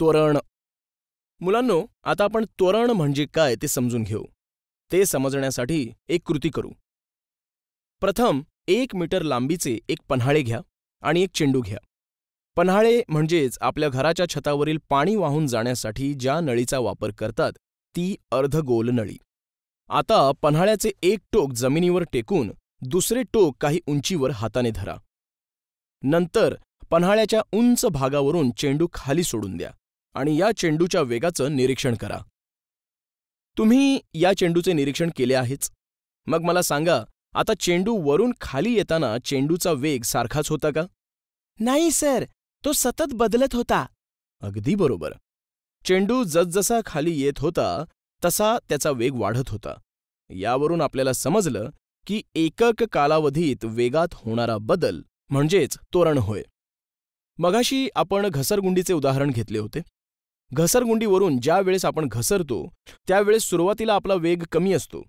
तोरण मुलांनो आता आपण तोरण म्हणजे काय ते समजून घेऊ. ते समजण्यासाठी एक कृती करू. प्रथम एक मीटर लांबीचे एक पन्हाळे घ्या आणि एक चेंडू घ्या. पन्हाळे म्हणजेच आपल्या घराच्या छतावरील पाणी वाहून जाण्यासाठी ज्या नळीचा वापर करतात ती अर्धगोल नळी. आता पन्हाळ्याचे एक टोक जमिनीवर टेकून दुसरे टोक काही उंचीवर हाताने धरा. नंतर पन्हाळ्याच्या उंच भागावरून चेंडू खाली सोडून द्या. आणि या चेंडूच्या वेगाचं निरीक्षण करा. तुम्ही या चेंडूचे निरीक्षण केले आहेच मग मला सांगा आता चेंडू वरून खाली येताना चेंडूचा वेग सारखाच होता का? नाही सर. तो सतत बदलत होता. अगदी बरोबर. चेंडू जसजसा खाली येत होता तसा त्याचा वेग वाढत होता. यावरून आपल्याला समजलं की एकक कालावधीत वेगात होणारा बदल म्हणजेच तोरण होय. मगाशी आपण घसरगुंडीचे उदाहरण घेतले होते. घसरगुंडीवरून ज्या वेळेस आपण घसरतो त्यावेळेस सुरुवातीला आपला वेग कमी असतो.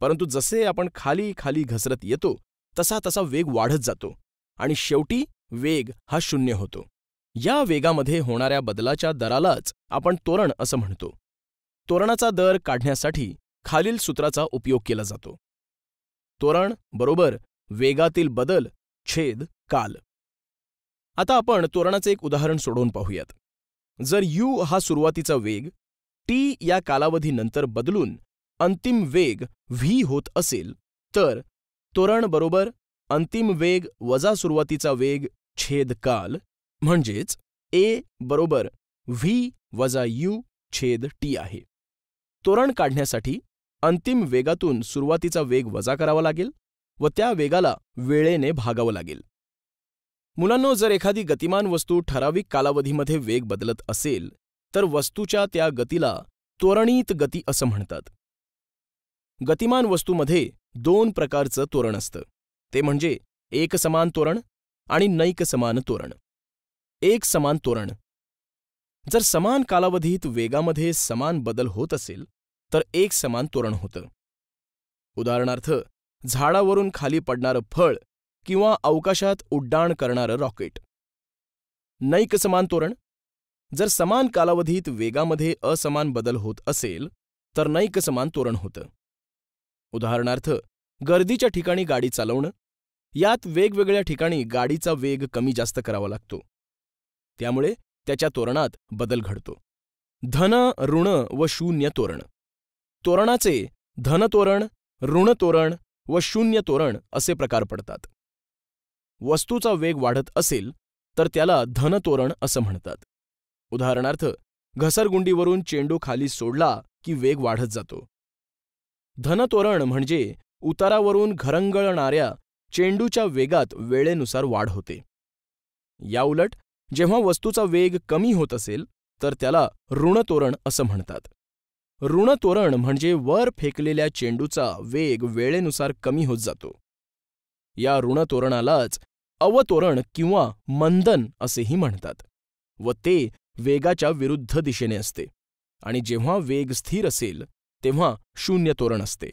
परंतु जसे आपण खाली खाली घसरत येतो तसा तसा वेग वाढत जातो आणि शेवटी वेग हा शून्य होतो. या वेगामध्ये होणाऱ्या बदलाच्या दरालाच आपण तोरण असं म्हणतो. तोरणाचा दर काढण्यासाठी खालील सूत्राचा उपयोग केला जातो. तोरण बरोबर वेगातील बदल छेद काल. आता आपण तोरणाचे एक उदाहरण सोडवून पाहूयात. जर यू हा सुरुवातीचा वेग टी या कालावधीनंतर बदलून अंतिम वेग व्ही होत असेल तर तोरण बरोबर अंतिम वेग वजा सुरुवातीचा वेग छेद काल म्हणजेच ए बरोबर व्ही वजा यू छेद टी आहे. तोरण काढण्यासाठी अंतिम वेगातून सुरुवातीचा वेग वजा करावा लागेल व त्या वेगाला वेळेने भागावं लागेल. मुलांनो जर एखादी गतिमान वस्तू ठराविक कालावधीमध्ये वेग बदलत असेल तर वस्तूच्या त्या गतीला त्वरणीत गती असं म्हणतात. गतिमान वस्तूमध्ये दोन प्रकारचं तोरण असतं. ते म्हणजे एक समान तोरण आणि नैक समान तोरण एक समान तोरण जर समान कालावधीत वेगामध्ये समान बदल होत असेल तर एक समान तोरण होतं. उदाहरणार्थ झाडावरून खाली पडणारं फळ किंवा अवकाशात उड्डाण करणारं रॉकेट. नैक समान तोरण. जर समान कालावधीत वेगामध्ये असमान बदल होत असेल तर नैक समान तोरण होतं. उदाहरणार्थ गर्दीच्या ठिकाणी गाडी चालवणं. यात वेगवेगळ्या ठिकाणी गाडीचा वेग कमी जास्त करावा लागतो. त्यामुळे त्याच्या तोरणात बदल घडतो. धन ऋण व शून्य तोरण. तोरणाचे धनतोरण ऋणतोरण व शून्य तोरण असे प्रकार पडतात. वस्तूचा वेग वाढत असेल तर त्याला धनतोरण असं म्हणतात. उदाहरणार्थ घसरगुंडीवरून चेंडू खाली सोडला की वेग वाढत जातो. धनतोरण म्हणजे उतारावरून घरंगळणाऱ्या चेंडूच्या वेगात वेळेनुसार वाढ होते. याउलट जेव्हा वस्तूचा वेग कमी होत असेल तर त्याला ऋणतोरण असं म्हणतात. ऋणतोरण म्हणजे वर फेकलेल्या चेंडूचा वेग वेळेनुसार कमी होत जातो. या ऋणतोरणालाच अवतोरण किंवा मंदन असेही म्हणतात व ते वेगाच्या विरुद्ध दिशेने असते आणि जेव्हा वेग स्थिर असेल तेव्हा शून्य तोरण असते.